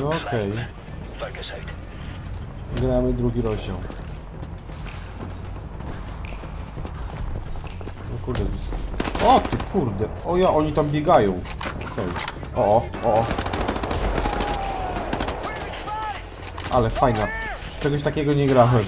No okej. Focus out. Gramy drugi rozdział. No kurde. O ty kurde. O ja, oni tam biegają. Okej. O, o, o. o. Ale fajna. Czegoś takiego nie grałem.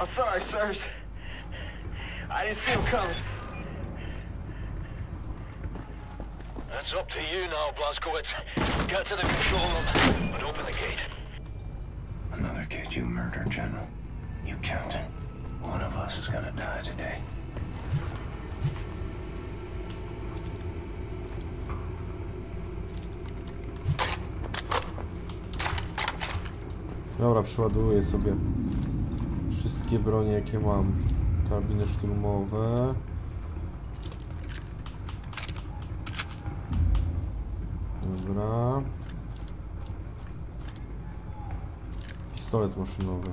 I'm sorry, sirs. I didn't see him coming. That's up to you now, Blazkowicz. Get to the control room and open the gate. Another kid you murdered, General. You captain. One of us is gonna die today. Dobra, przeładuję sobie wszystkie bronie jakie mam. Karabiny szturmowe. Dobra. Pistolet maszynowy.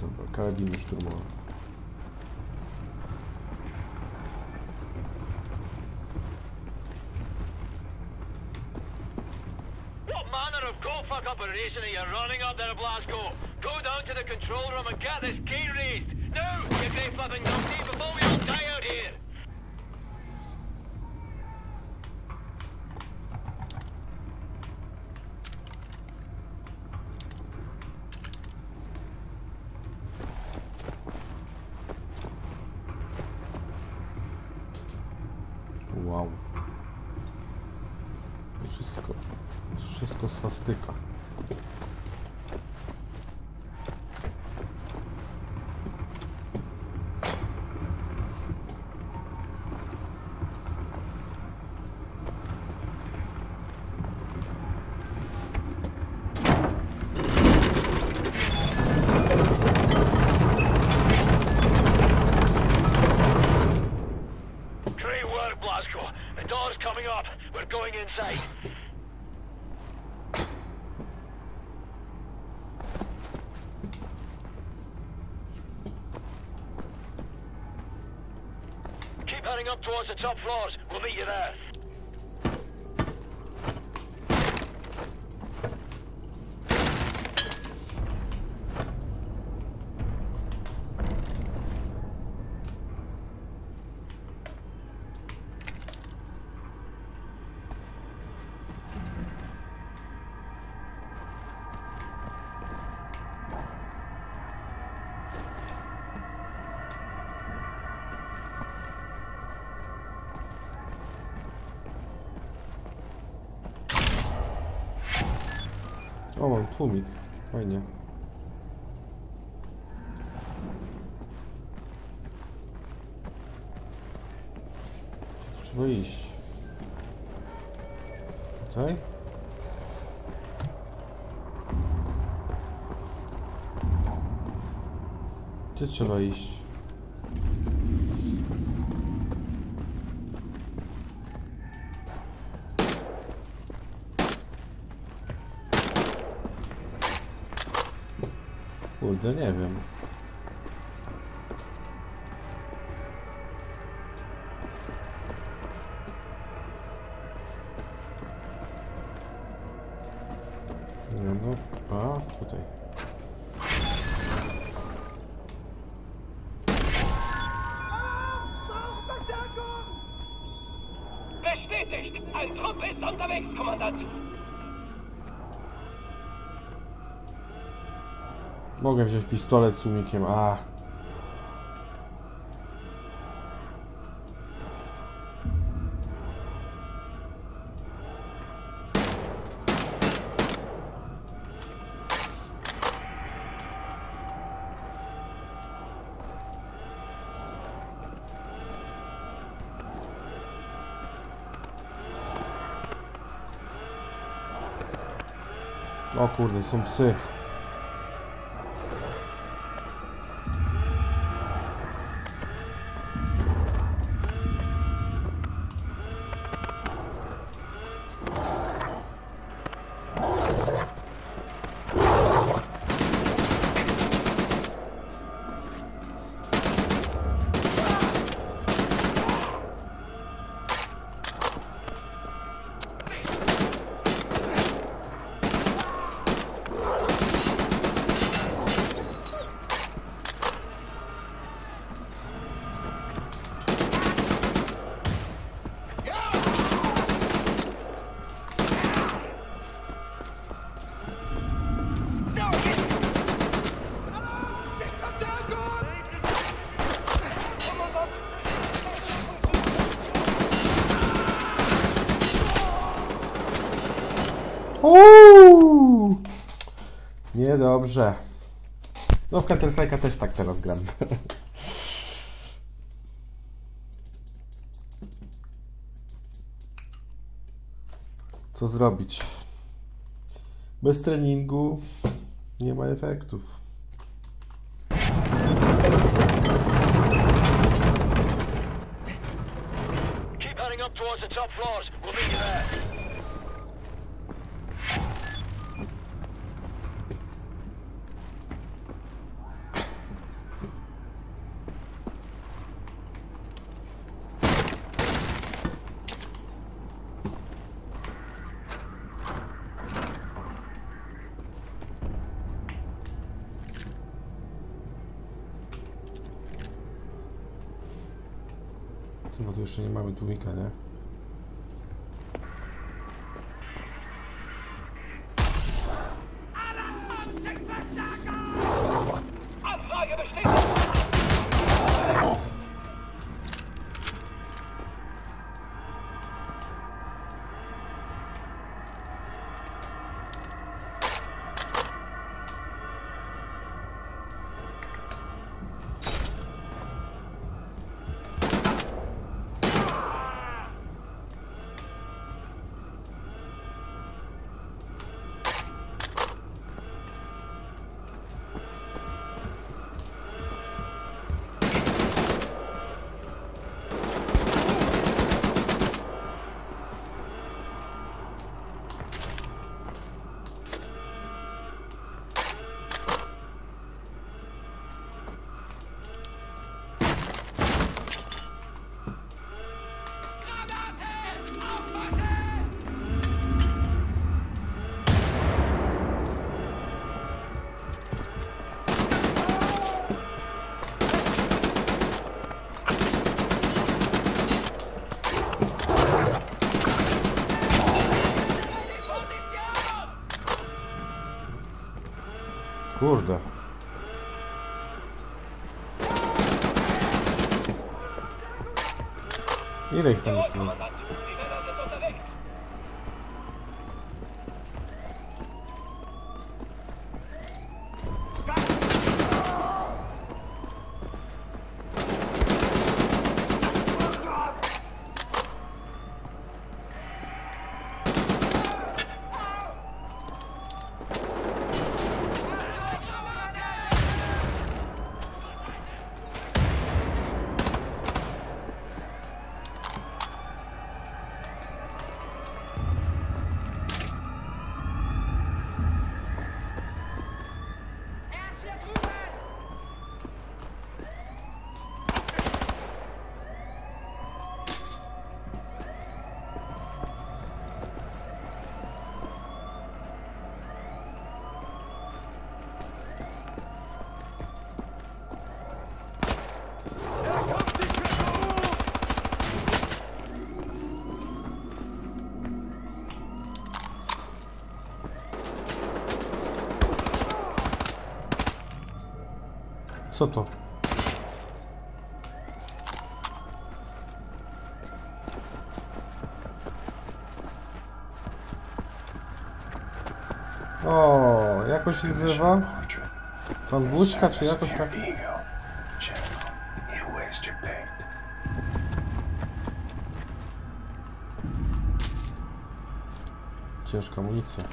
Dobra, karabiny szturmowe. There, Blasco? Go down to the control room and get this gate raised. Now, you great flipping numpty, before we all die out here. Going inside. Keep heading up towards the top floors. We'll meet you there. Gdzie trzeba iść? Kurde, nie wiem. Mogę wziąć pistolet z tłumikiem, a. O kurde, są psy. Niedobrze. No w Counter Strike'a też tak teraz gram. Co zrobić? Bez treningu nie ma efektów. Keep heading up towards the top floors. We'll meet you there. No to jeszcze nie mamy tłumika, nie? Kurde. Ile ich tam już Co to? O, jak on się nazywa? Pan Buźka, czy jakoś tak? Ciężka amunicja.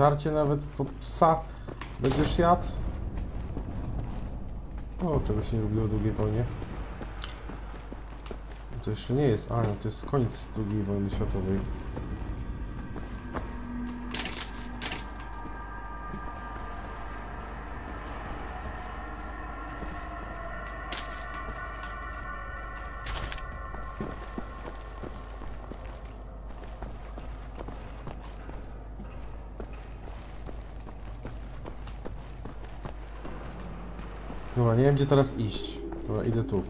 Żarcie nawet po psa będziesz jadł? O, czego się nie lubiło w II wojnie. To jeszcze nie jest, a no, to jest koniec II wojny światowej. Nie wiem gdzie teraz iść. Dobra, idę tu.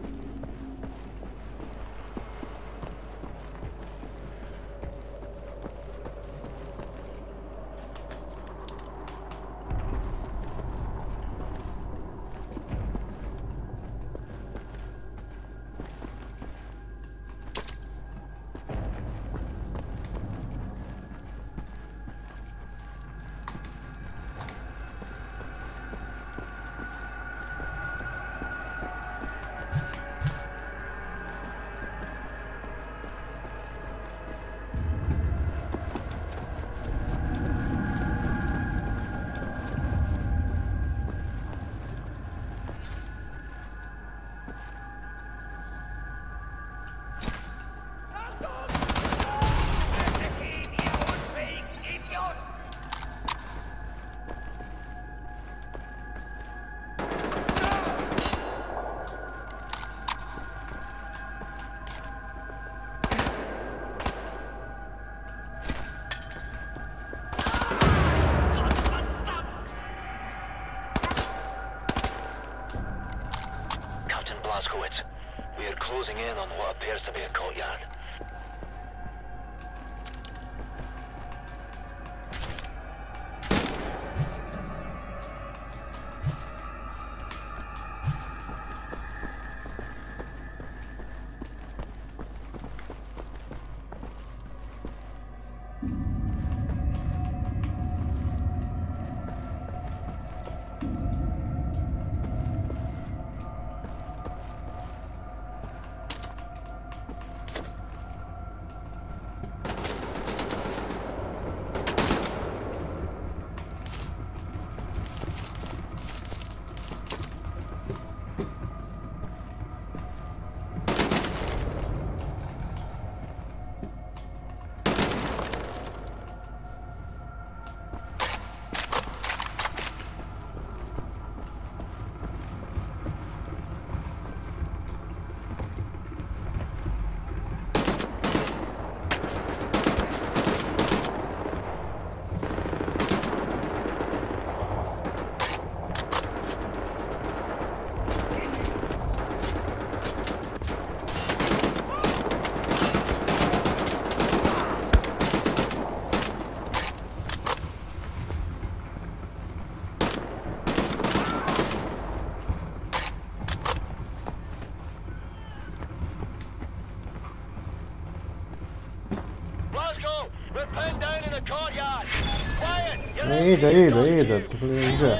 idę, idę, idę, tylko nie gdzie.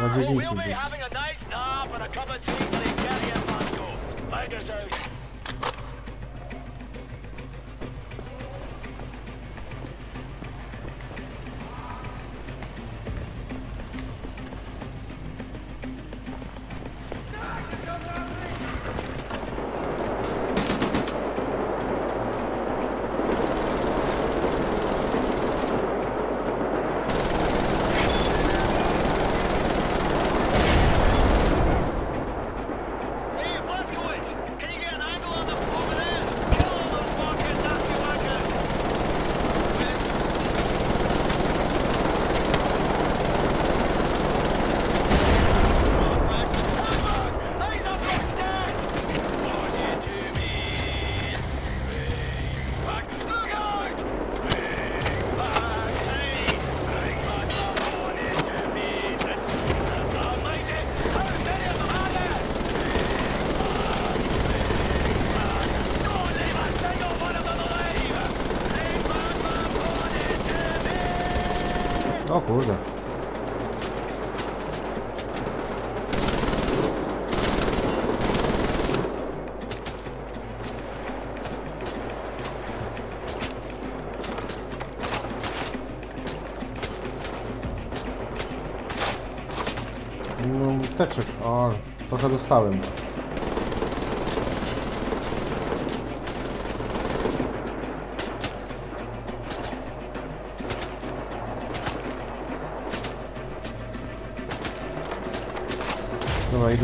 Na dziedzińcu gdzieś. O kurde. No, teczek. O, trochę dostałem.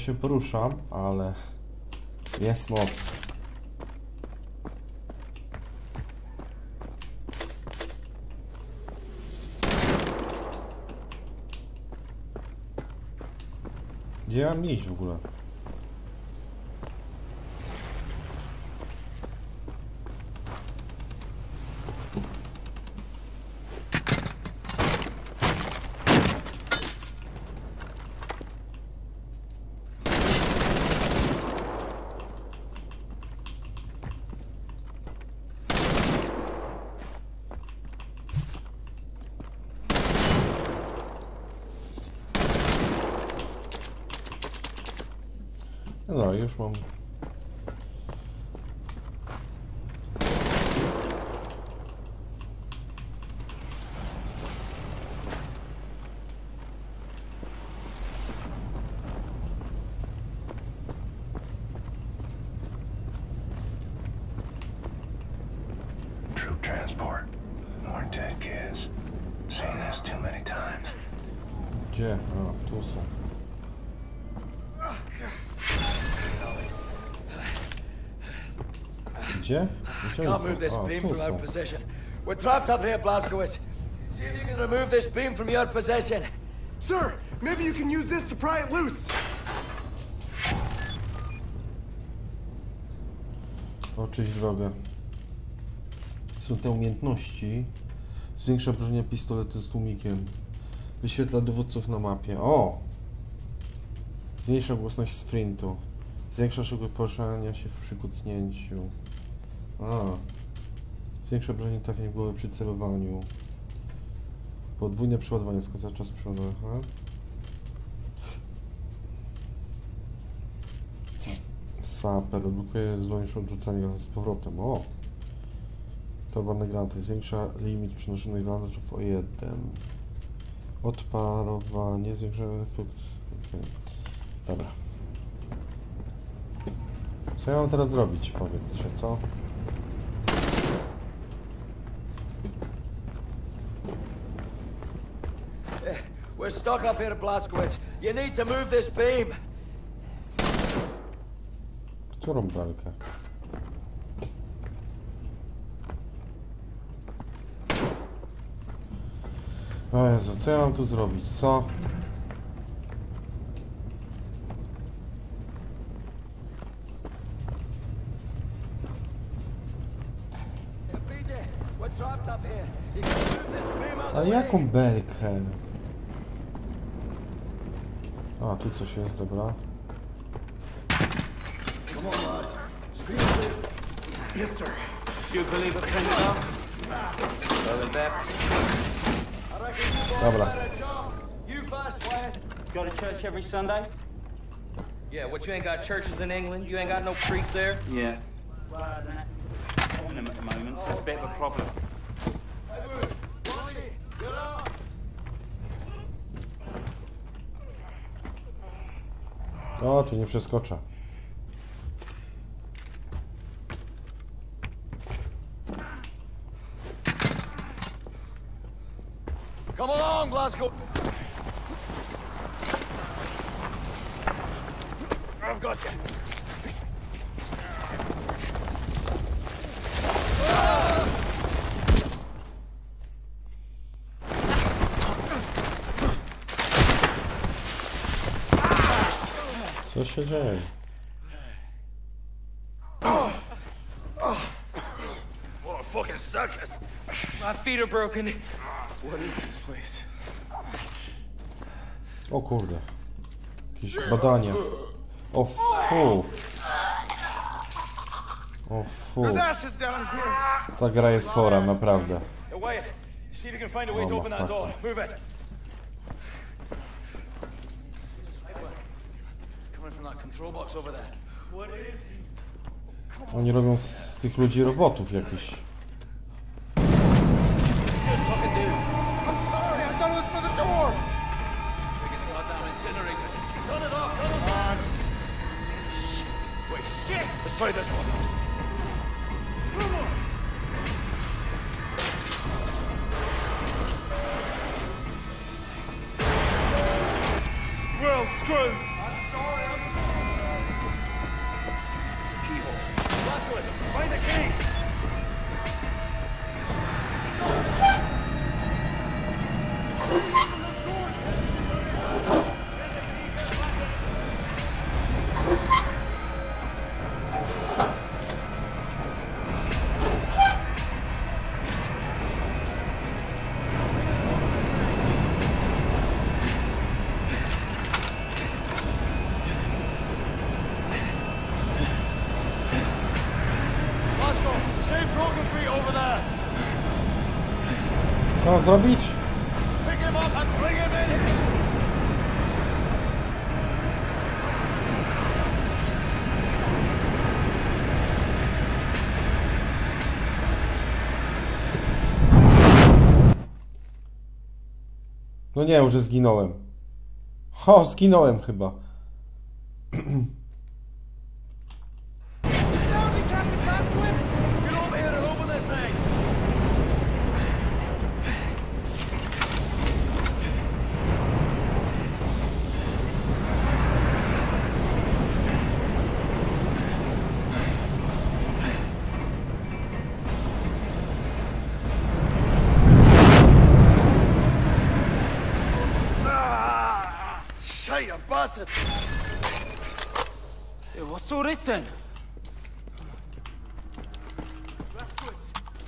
się poruszam, ale jest moc. Gdzie ja mam iść w ogóle? No, już mam. This? A, beam from our position. We're trapped up here, Blaskowitz. See if you can remove this beam from your possession. Sir, maybe you can use this to pry it loose. Oczyść drogę. Są te umiejętności. Zwiększa obrażenia pistoletu z tłumikiem. Wyświetla dowódców na mapie. O! Zmniejsza głośność sprintu. Zwiększa szybkość poruszania się w przykucnięciu. A. Zwiększa obrażenie trafienia w głowę przy celowaniu. Podwójne przeładowanie skraca czas przeładowania. Aha. Saper redukuje zdolność odrzucania z powrotem. O! Torbanne granaty. Zwiększa limit przenoszonych granatów o 1. Odparowanie. Zwiększa efekt. Okay. Dobra. Co ja mam teraz zrobić? Powiedzcie, co? We're stuck up here Blaskowitz. You need to move this beam. Którą belkę? O Jezu, co ja mam tu zrobić? Co? Yeah, BJ, we're A, tu coś jest, dobra. Come on, lads. Yes, sir. You believe it, Pentagon? Well, in that. I reckon you boys Dobra. better jump. You first, lad. Go to church every Sunday? Yeah, what you ain't got churches in England? You ain't got no priests there? Yeah. Well, I don't have them at the moment, so it's a bit of a problem. Tu nie przeskoczę. Się dzieje? What a fucking circus. My feet are broken. What is this place? O kurde. Jakieś badania. O fu. O fu. Ta gra jest chora, naprawdę. Hey, Wyatt, off, turn it on. Shit. Wait, shit! Let's try this one. Zrobić? No nie, już zginąłem. O, zginąłem chyba. الأسد وصور السن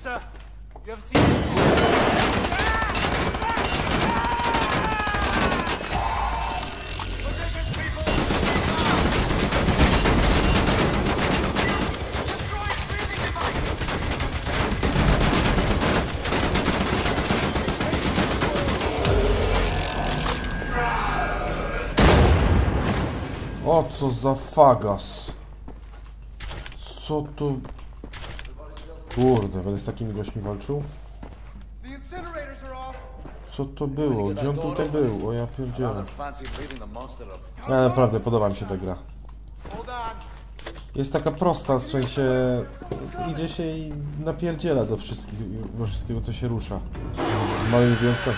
Sir, you have seen O, co za fagas. Co tu... Kurde, będę z takimi gośćmi walczył? Co to było? Gdzie on tutaj był? O ja pierdzielę. Ja naprawdę, podoba mi się ta gra. Jest taka prosta, w sensie idzie się i napierdziela do wszystkich, do wszystkiego co się rusza. Z moim wyjątkiem.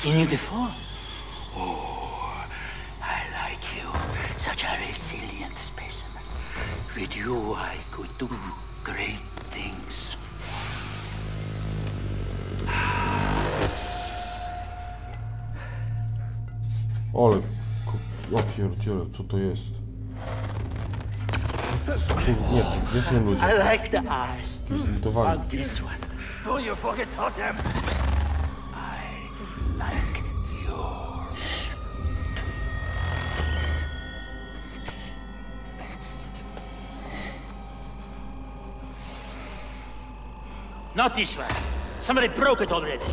Seen you before. Oh, I like you. Such a resilient specimen. With you, I could do great things. Ale... ku- Ja pierdzielę, co to jest? Nie, gdzie są ludzie? I like the eyes Zlitowani. on this one. Don't you fucking touch Not this one. Somebody broke it already.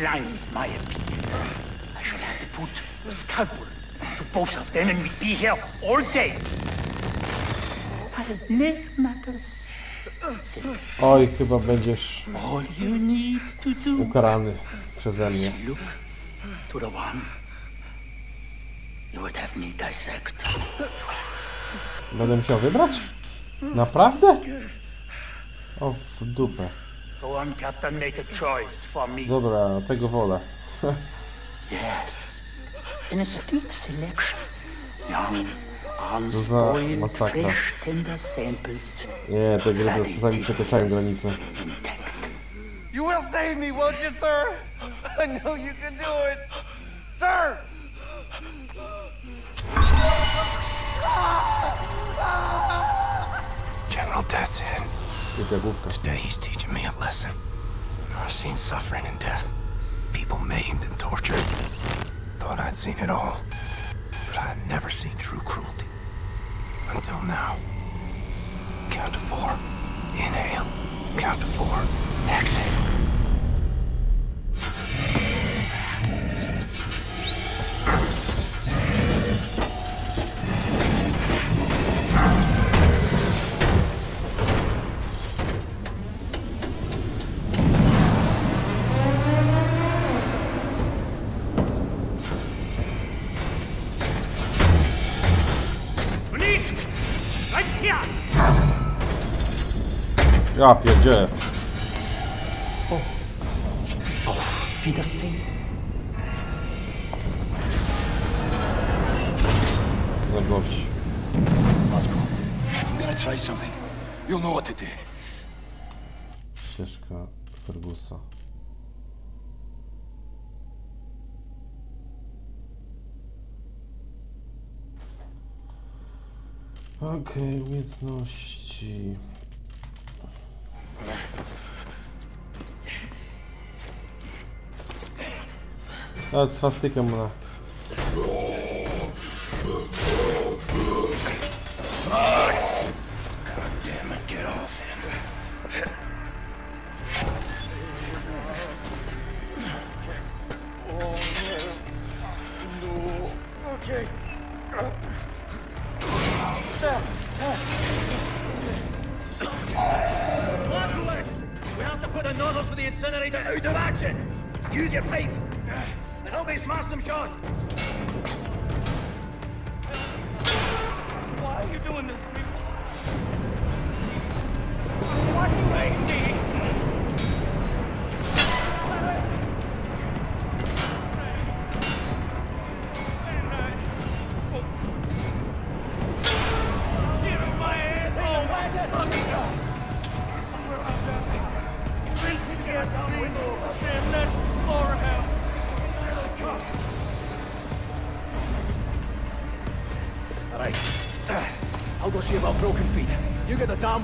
My opinion, I shall have to put a scalpel to both of them and we'll be here all day. I'll make matters simple. Oj, chyba będziesz All you need to do ukarany przeze mnie. is look to the one you would have me dissect. Będę musiał wybrać? Naprawdę? O, w dupę. Go on, Captain, make a choice for me. Dobra, tego wolę. Yes. An astute selection. Young, za unspoiled, masakra. fresh, tender samples. Nie, te gry to czasami przekraczają granice. You will save me, won't you, sir? I know you can do it. Sir! General, that's it. Głupia główka. Today he's me a lesson. I've seen suffering and death. People maimed and tortured. Thought I'd seen it all. But I'd never seen true cruelty. Until now. Count to four. Inhale. Count to four. Exhale. Ja pierdzielę. Wiedersehen. Za gość. I'm gonna try something. You'll know what to do. Ścieżka Fergusa. Okej, umiejętności. We have to put the nozzles for the incinerator out of action! Use your pipe! And help me smash them shut! Why are you doing this to me? Why are you hate me?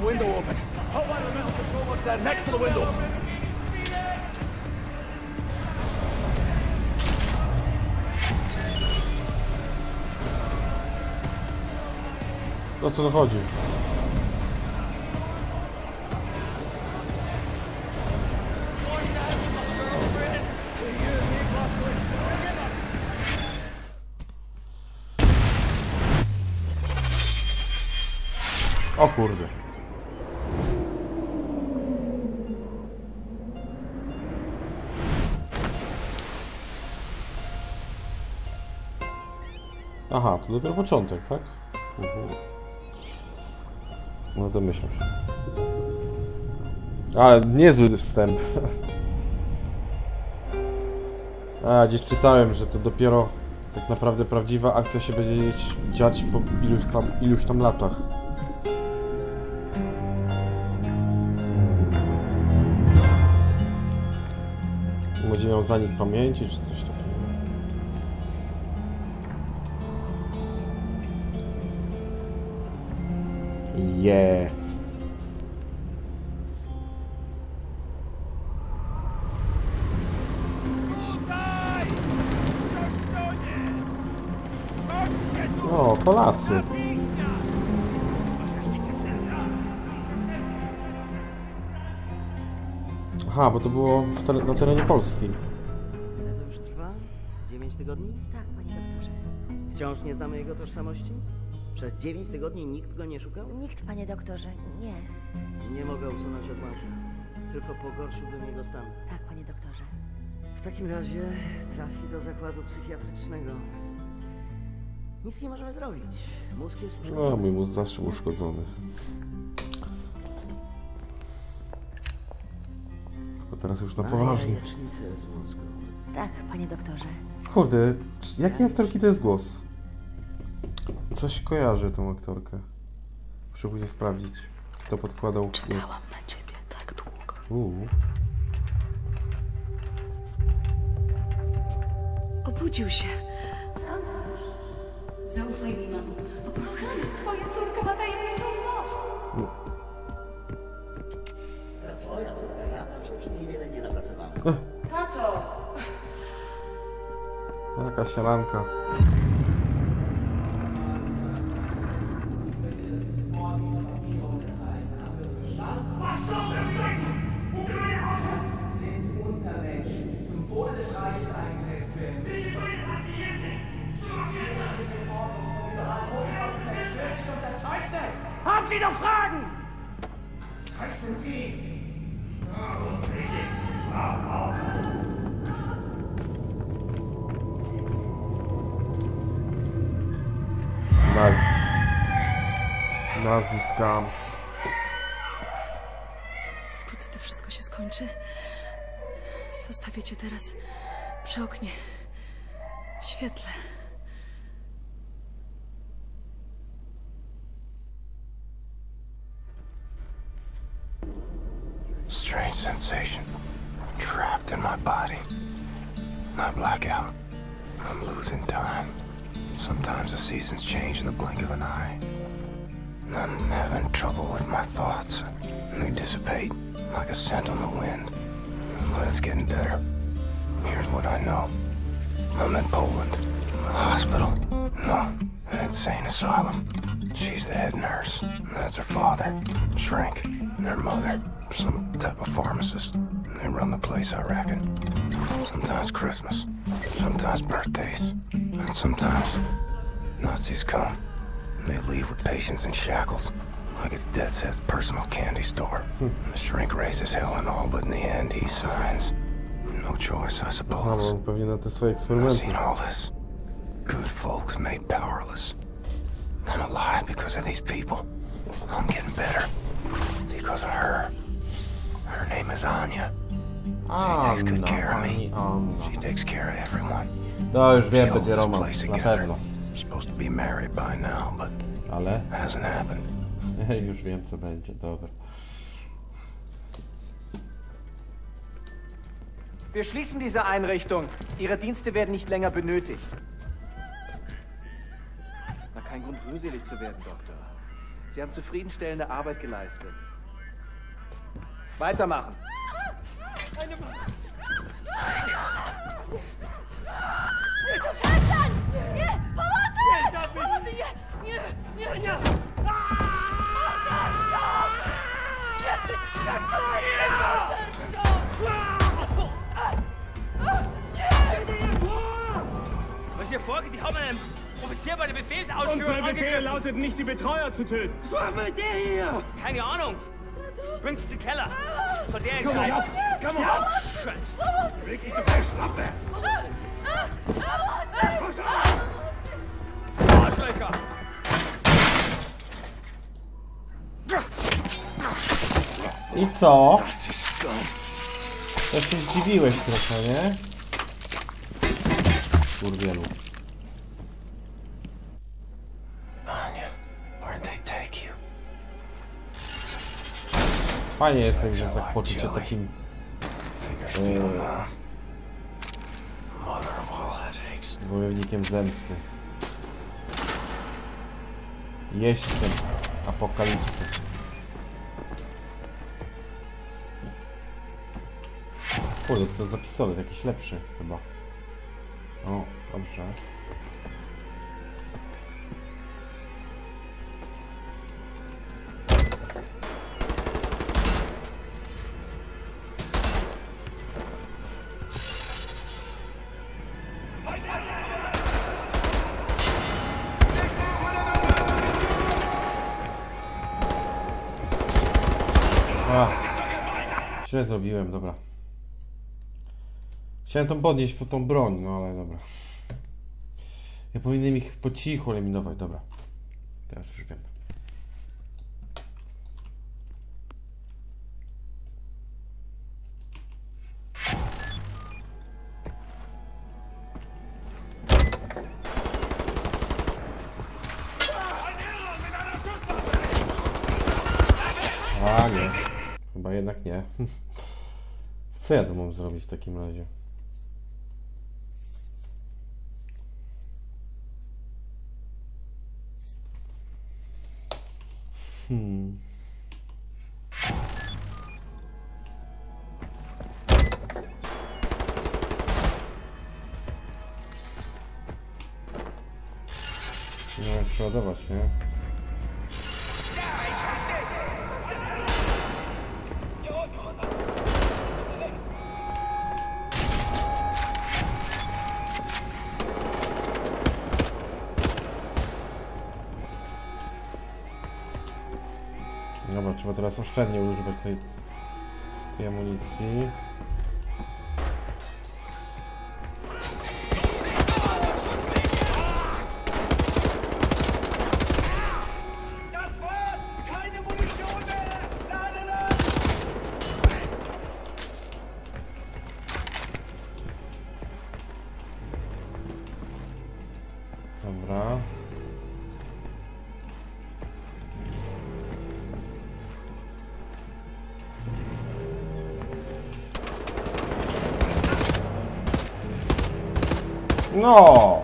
Window open. How about the control there next to the window? O co chodzi? O kurde. To dopiero początek, tak? Mhm. No to myślę się. Ale niezły wstęp. A, gdzieś czytałem, że to dopiero tak naprawdę prawdziwa akcja się będzie dziać po iluś tam, iluś tam latach. Będzie miał zanik pamięci, czy coś takiego. Yeah. O, Polacy. Aha, bo to było na terenie Polski. Ile to już trwa? 9 tygodni? Tak, panie doktorze. Wciąż nie znamy jego tożsamości? Przez 9 tygodni nikt go nie szukał? Nikt, panie doktorze, nie. Nie mogę usunąć odłamka. Tylko pogorszyłbym jego stan. Tak, panie doktorze. W takim razie trafi do zakładu psychiatrycznego. Nic nie możemy zrobić. Mózg jest No, uszkodzony. mój mózg zawsze uszkodzony. Tylko teraz już na poważnie. z mózgu. Tak, panie doktorze. Kurde, jakiej aktorki to jest głos? Coś kojarzy tą aktorkę. Muszę później sprawdzić, kto podkładał głos. na ciebie tak długo. Uuu. Obudził się. Zaufaj mi, mamo. Po prostu twoja córka ma tajemniczą moc. Twoja córka, ja tam się przy niej wiele nie napracowałem. Tato! Jaka sielanka. Haben Sie noch Fragen? Was heißen Sie? Na... Nazi scams. Wkrótce to wszystko się skończy. Zostawię cię teraz przy oknie. W świetle. Sensation. Trapped in my body. I black out. I'm losing time. Sometimes the seasons change in the blink of an eye. I'm having trouble with my thoughts. They dissipate like a scent on the wind. But it's getting better. Here's what I know. I'm in Poland. A hospital. No, an insane asylum. She's the head nurse. That's her father. Shrink. And her mother. Some type of pharmacist. They run the place, I reckon. Sometimes Christmas. Sometimes birthdays. And sometimes Nazis come. And they leave with patients in shackles. Like it's Death's Head's personal candy store. the shrink raises hell and all, but in the end he signs. No choice, I suppose. bo on pewnie na te swoje I've seen all this. Good folks made powerless. I'm alive because of these people. I'm getting better. Because of her. Her name is Anya. She takes good care of me. She takes care of everyone. No, już wiem, będzie romans, na together. pewno. Supposed to be married by now, but Ale? hasn't happened. Już wiem, co będzie, dobra. Wir schließen diese Einrichtung. Ihre Dienste werden nicht länger benötigt. Na, kein Grund, rührselig zu werden, Doktor. Sie haben zufriedenstellende Arbeit geleistet. Weitermachen. Eine Przestań! Nie! Pomocy! Pomocy! Nie! Nie! Was hier vorgeht, Offizier bei der Befehlsausführung Unsere Befehle angegriffen. lautet nicht, die Betreuer zu töten. Was war mit der hier? Keine Ahnung. Bring's in den Keller. Soll der Komm mal entscheiden. auf! Komm mal auf! Wirklich, du Verschlappe! Arschlöcher! I co? To się zdziwiłeś trochę, nie? Kurwielu. Fajnie jest tak, że tak poczuć się takim... Headaches. Wojownikiem zemsty. Jestem apokalipsy. Kurde, to za pistolet, jakiś lepszy chyba. O, dobrze. Źle zrobiłem, dobra. Chciałem tą podnieść po tą broń, no ale dobra. Ja powinienem ich po cichu eliminować, dobra. Teraz już wiem. Co ja tu mam zrobić w takim razie? Hmm. No!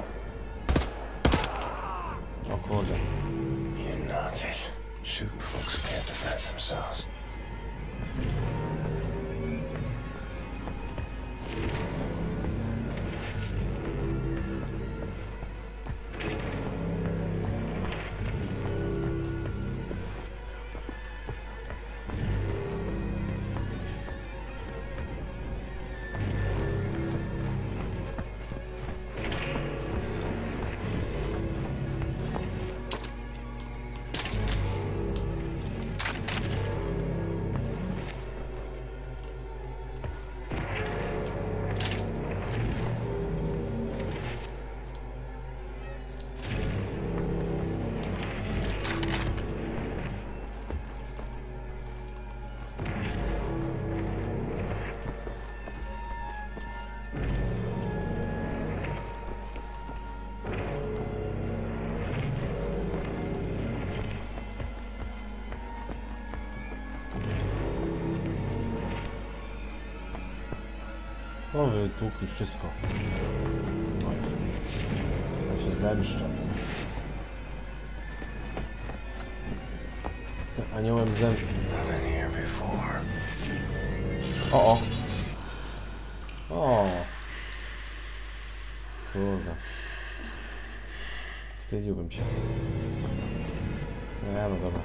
O, wytłukli wszystko. No. Ja się zemszczę. Jestem aniołem zemsty. O, o. O. Kurde. Wstydziłbym się. Nie, no dobra.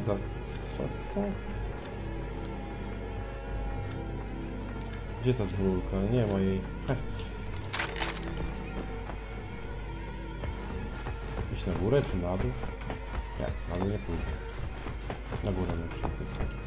Za... Co to? Gdzie ta dwórka? Nie ma jej. Heh. Iść na górę czy na dół? Nie, na dół nie pójdę. Na górę nie przyjdę.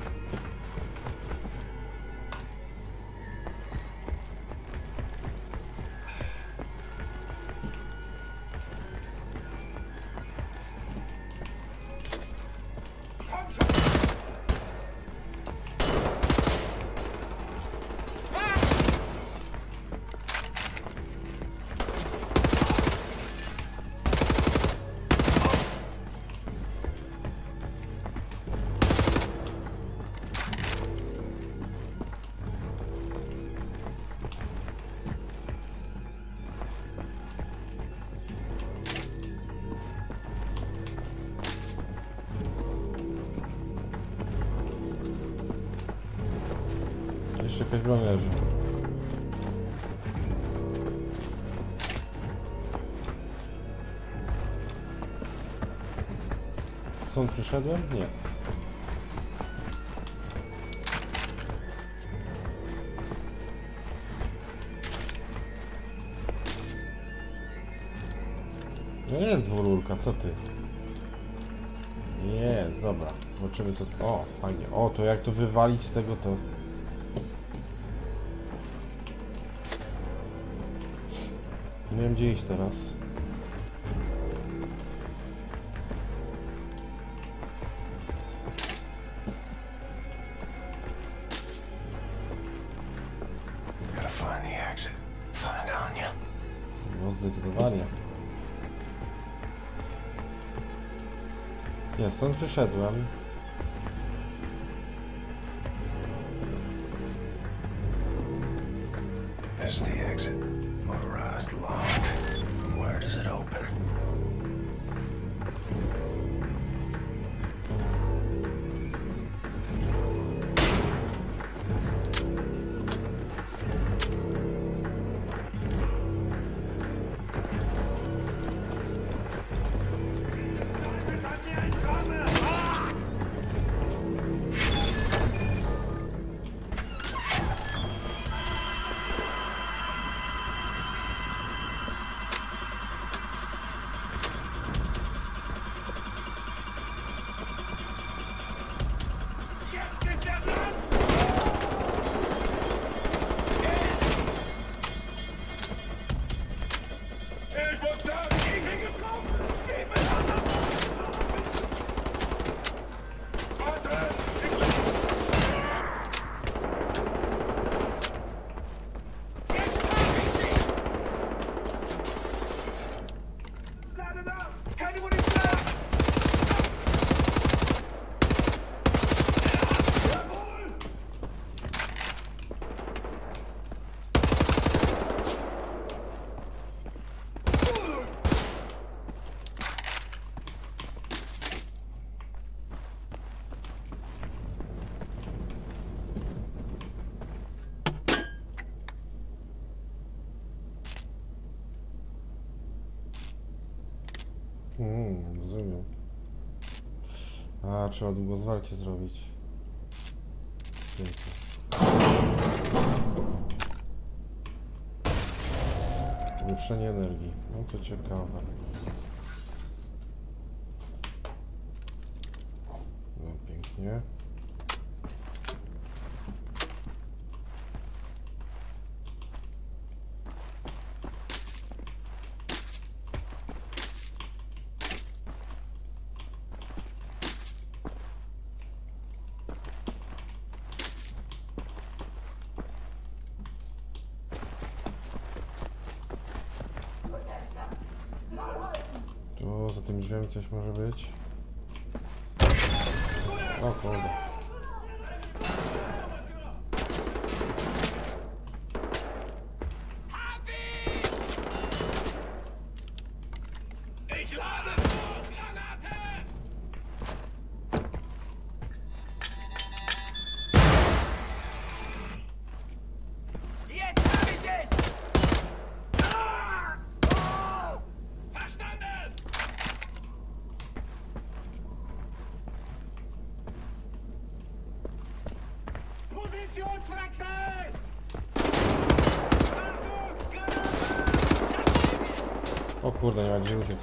Nie. No jest dwururka, co ty? Jest, dobra. Zobaczymy co... O, fajnie. O, to jak to wywalić z tego, to... Nie wiem gdzie iść teraz. Przyszedłem. This is the exit. Motorized locked. Where does it open? Trzeba długo zwarcie zrobić. Pięknie. Ulepszenie energii. No to ciekawe. No pięknie. Drzwiami coś może być. O kurde. O kurde, nie ma gdzie uciec.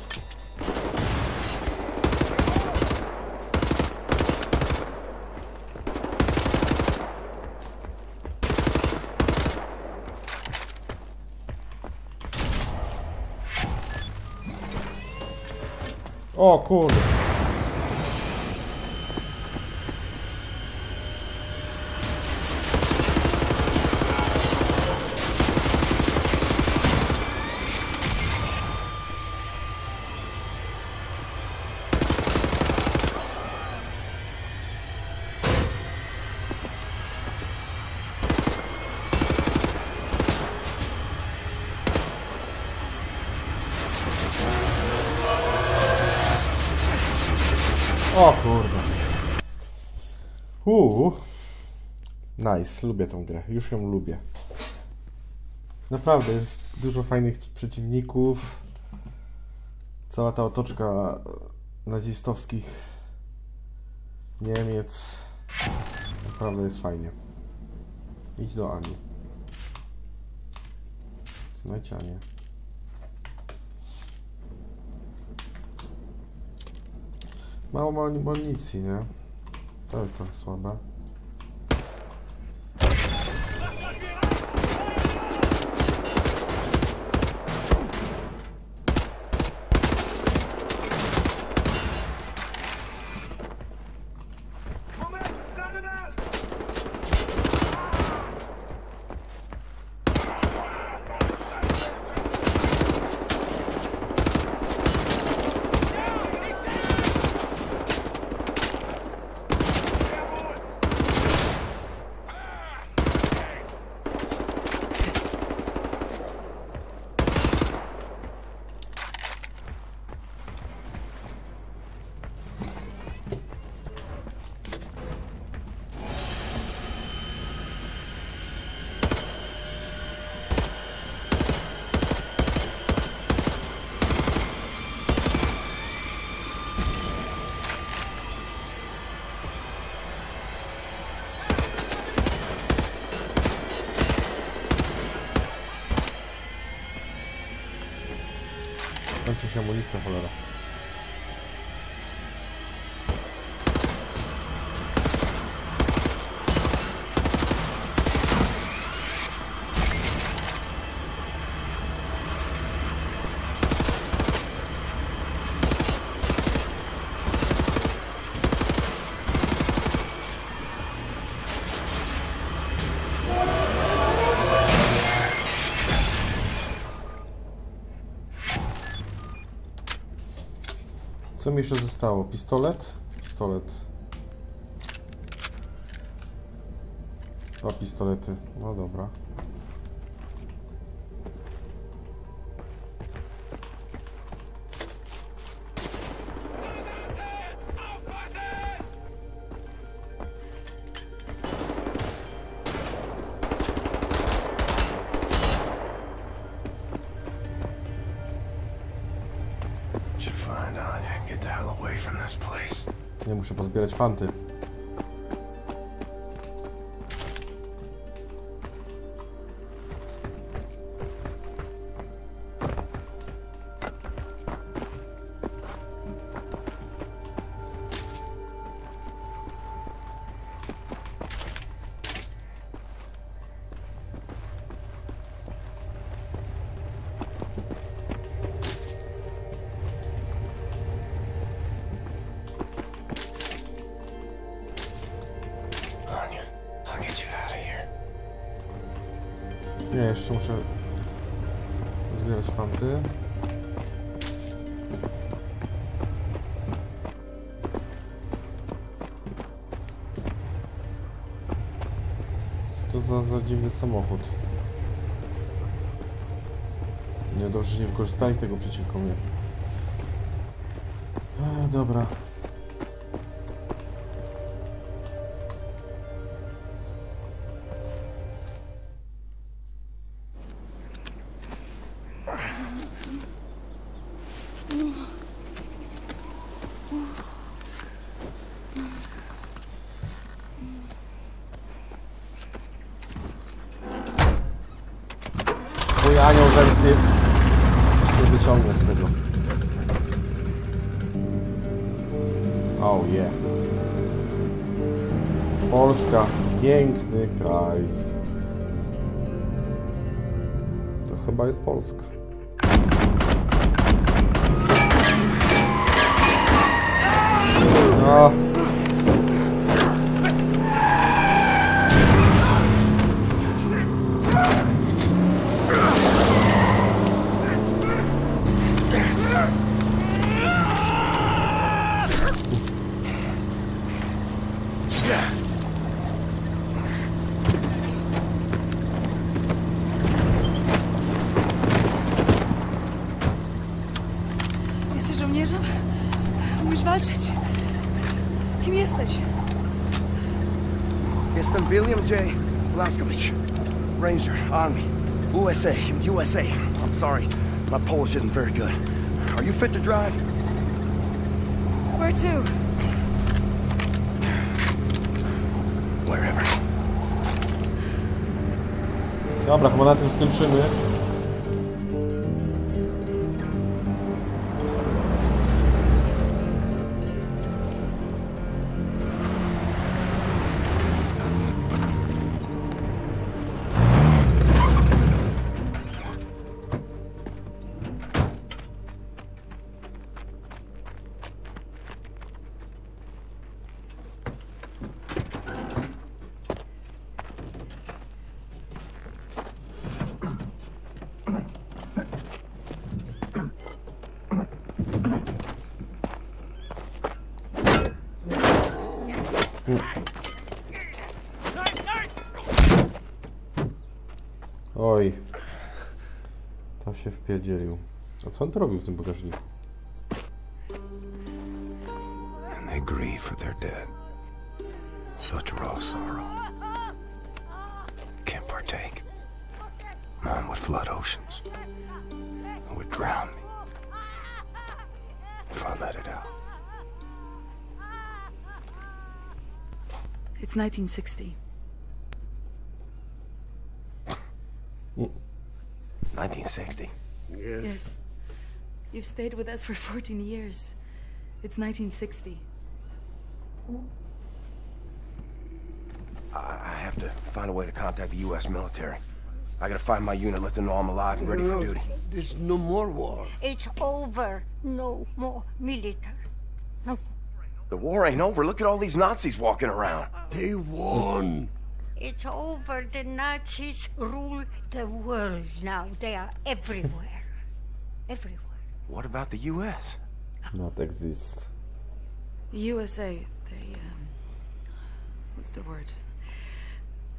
O kurde. O kurde. Uuu. Nice, lubię tą grę. Już ją lubię. Naprawdę, jest dużo fajnych przeciwników. Cała ta otoczka nazistowskich Niemiec. Naprawdę jest fajnie. Idź do Ani. Znajdź Anię. Mało ma amunicji, nie? To jest trochę słabe. Mi jeszcze zostało? Pistolet? Pistolet. Dwa pistolety. No dobra. Quante. Samochód? Nie, dobrze, że nie wykorzystali tego przeciwko mnie. A, dobra. Zemsty nie wyciągnie z tego. Oh yeah. Polska. Piękny kraj. To chyba jest Polska. No. My Polish isn't very good. Are you fit to drive? Where to? Wherever. Dobra, chyba na tym skończymy. Się wpierdzielił. A co on tu robił w tym bagażniku? And they grieve for their dead. Such raw sorrow. Can't partake. Mine would flood oceans. It would drown me. If I let it out. It's 1960. 1960. Yes. You've stayed with us for 14 years. It's 1960. I, I have to find a way to contact the U.S. military. I gotta find my unit, let them know I'm alive and ready for duty. There's no more war. It's over. No more military. No. The war ain't over. Look at all these Nazis walking around. They won. It's over. The Nazis rule the world now. They are everywhere. everywhere. What about the U.S.? Not exist. USA, they, um, what's the word?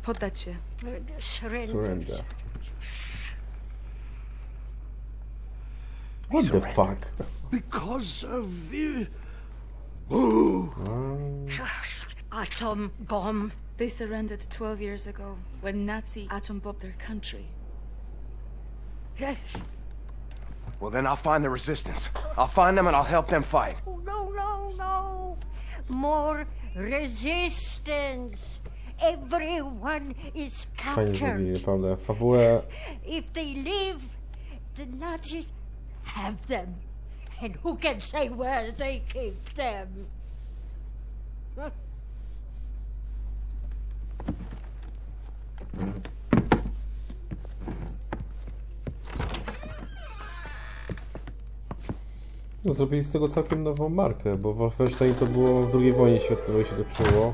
Poddać się. Uh, surrender. Surrender. What the fuck? Because of you. Oh. Atom bomb. They surrendered 12 years ago when Nazi atom bombed their country. Yes. Well, then I'll find the resistance. I'll find them and I'll help them fight. Oh, no, no, no. More resistance. Everyone is Fajnie captured. zrobili, naprawdę. Fabułę If they leave, the Nazis have them. And who can say where they keep them? Zrobili z tego całkiem nową markę, bo Wolfenstein to było w II wojnie światowej się toczyło.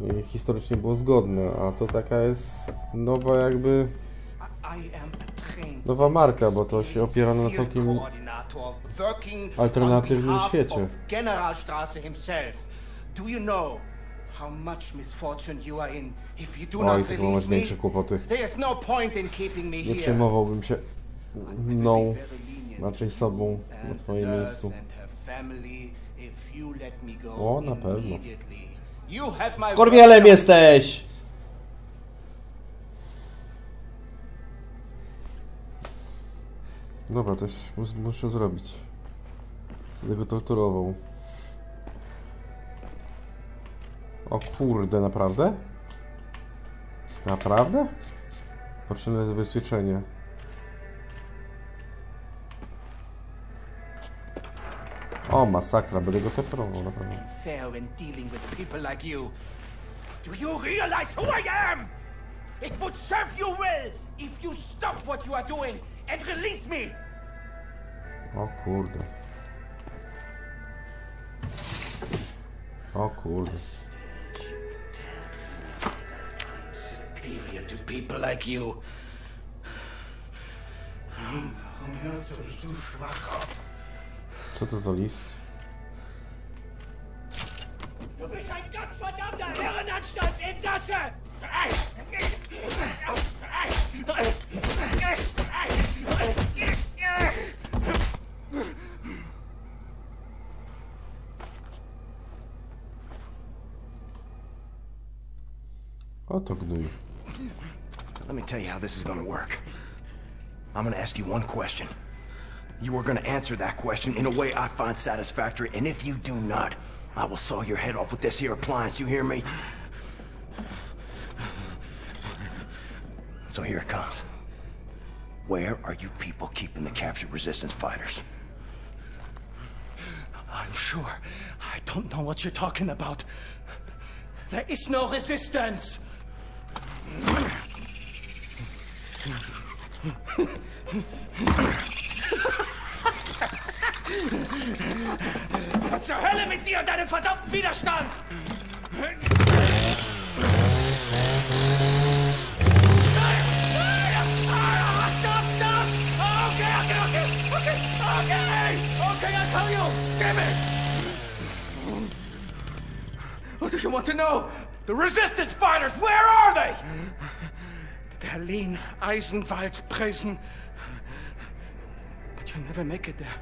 I historycznie było zgodne, a to taka jest nowa jakby nowa marka, bo to się opiera na całkiem alternatywnym świecie. How much misfortune you are in. If you do Oj, not tylko masz release me, większe kłopoty. there is no point in keeping me Nie here. przejmowałbym się mną, raczej sobą na twoim Nurse miejscu. and her family, if you let me go O, na pewno. immediately, you have my Skorwielem jesteś! Dobra, coś mus, muszę zrobić. Będę go torturował. O kurde, naprawdę? Naprawdę? Potrzebne zabezpieczenie. O, masakra, będę go torturował na pewno. fair in dealing with people like you. Do you realize who I am? It would serve you well if you stop what you are doing and release me. O kurde. O kurde. people like you. Warum, hörst du mich, du Schwacher? So, du so liest. Du bist ein gottverdammter Herrenanstaltsinsasse! Oto gnój. Tell you how this is gonna work. I'm gonna ask you one question. You are gonna answer that question in a way I find satisfactory, and if you do not, I will saw your head off with this here appliance, you hear me? So here it comes. Where are you people keeping the captured resistance fighters? I'm sure. I don't know what you're talking about. There is no resistance. Zur Hölle mit dir und deinem verdammten Widerstand! What do you want to know? The resistance fighters, where are they? Berlin, Eisenwald, Presen. But you'll never make it there.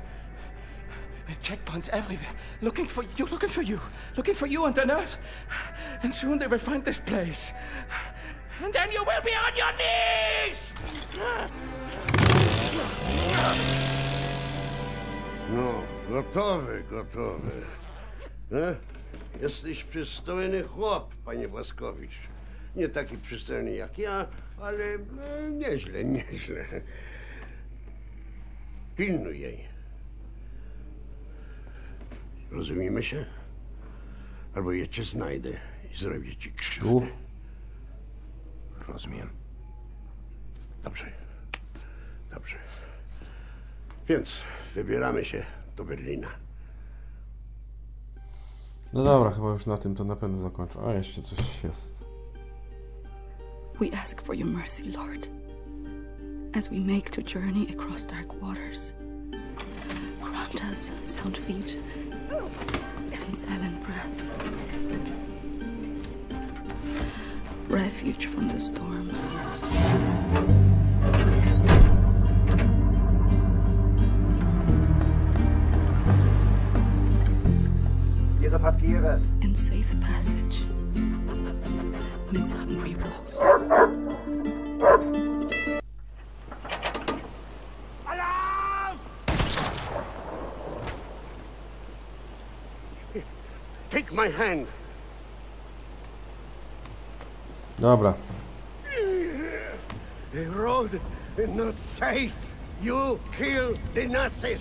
Checkpoints everywhere. Looking for you, looking for you, looking for you and nurse. And soon they will find this place. And then you will be on your knees! No, gotowy, gotowy. E? Jesteś przystojny chłop, panie Błaskowicz. Nie taki przystojny jak ja, ale e, nieźle, nieźle. Pilnuj jej. Rozumiemy się? Albo ja cię znajdę i zrobię ci krzywdę. Rozumiem. Dobrze. Dobrze. Więc wybieramy się do Berlina. No dobra, chyba już na tym to na pewno zakończę. A jeszcze coś jest. We ask for your mercy, Lord, as we make to journey across dark waters. Grant us sound feet and silent breath. Refuge from the storm. And safe passage amidst hungry wolves. Take my hand. Dobra. The road is not safe. You kill the Nazis.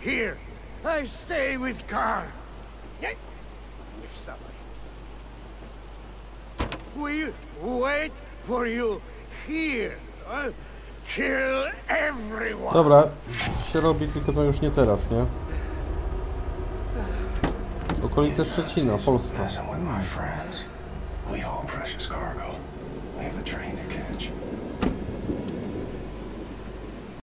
Here, I stay with Carl. Nie We wait for you here. I'll kill everyone. Dobra, się robi, tylko to już nie teraz, nie? Okolice Szczecina, Polska. Listen with my friends. We haul precious cargo. We have a train to catch.